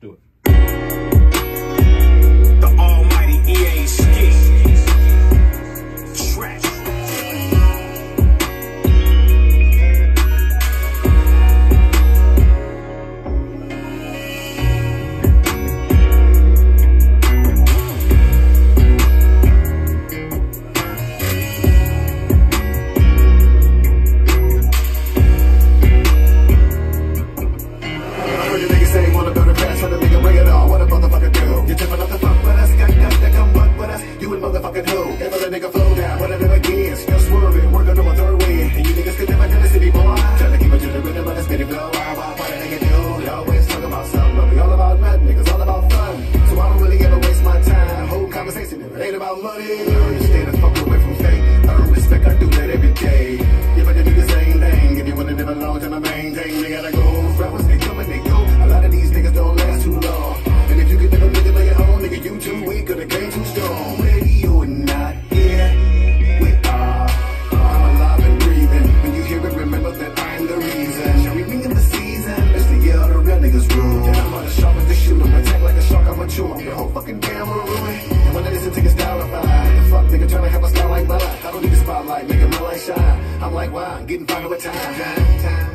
do it. Who? Never let nigga flow down, but I never again. Still swerving, working on my third win. And you niggas could never get the city boy. Try to keep it to the rhythm, but it's spinning flow. Why, why, what a nigga do? You always talk about something, but we all about nothing. Niggas all about fun. So I don't really ever waste my time. Whole conversation, it ain't about money, stay the fuck away from Camera ruin. And when I listen to your style, I find fuck nigga trying to have a style like mine. I don't need a spotlight, nigga, my light shine. I'm like, why? Getting fired with time.